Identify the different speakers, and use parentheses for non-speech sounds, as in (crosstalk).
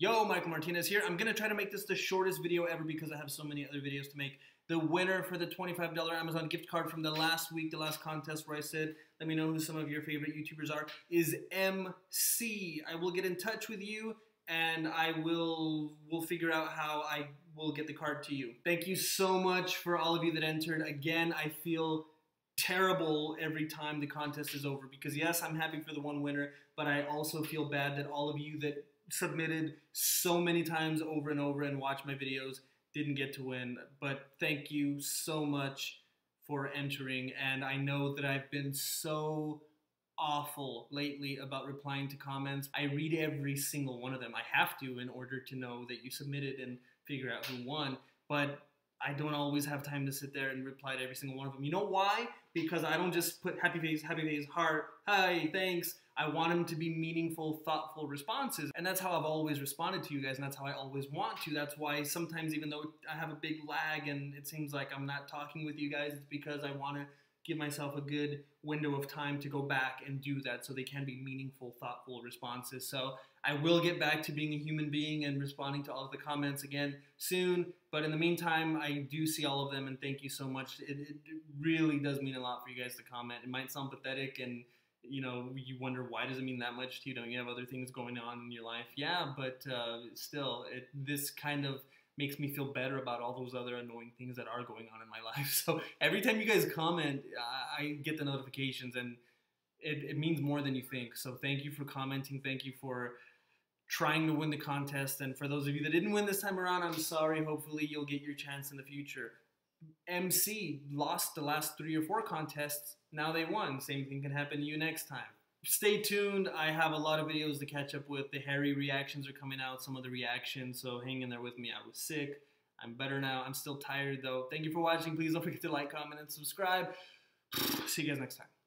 Speaker 1: Yo, Michael Martinez here. I'm gonna try to make this the shortest video ever because I have so many other videos to make. The winner for the $25 Amazon gift card from the last week, the last contest where I said, let me know who some of your favorite YouTubers are, is MC. I will get in touch with you and I will we'll figure out how I will get the card to you. Thank you so much for all of you that entered. Again, I feel terrible every time the contest is over because yes, I'm happy for the one winner, but I also feel bad that all of you that submitted so many times over and over and watched my videos. Didn't get to win, but thank you so much for entering. And I know that I've been so awful lately about replying to comments. I read every single one of them. I have to in order to know that you submitted and figure out who won. But I don't always have time to sit there and reply to every single one of them. You know why? Because I don't just put happy face, happy face, heart, hi, thanks. I want them to be meaningful, thoughtful responses. And that's how I've always responded to you guys, and that's how I always want to. That's why sometimes, even though I have a big lag and it seems like I'm not talking with you guys, it's because I want to give myself a good window of time to go back and do that so they can be meaningful, thoughtful responses. So I will get back to being a human being and responding to all of the comments again soon. But in the meantime, I do see all of them and thank you so much. It, it really does mean a lot for you guys to comment. It might sound pathetic and you know, you wonder why does it mean that much to you? Don't you have other things going on in your life? Yeah, but uh, still, it, this kind of makes me feel better about all those other annoying things that are going on in my (laughs) life. So every time you guys comment, I get the notifications and it, it means more than you think. So thank you for commenting. Thank you for trying to win the contest. And for those of you that didn't win this time around, I'm sorry. Hopefully you'll get your chance in the future. MC lost the last three or four contests. Now they won. Same thing can happen to you next time. Stay tuned. I have a lot of videos to catch up with. The Harry reactions are coming out, some of the reactions, so hang in there with me. I was sick. I'm better now. I'm still tired though. Thank you for watching. Please don't forget to like, comment, and subscribe. (sighs) See you guys next time.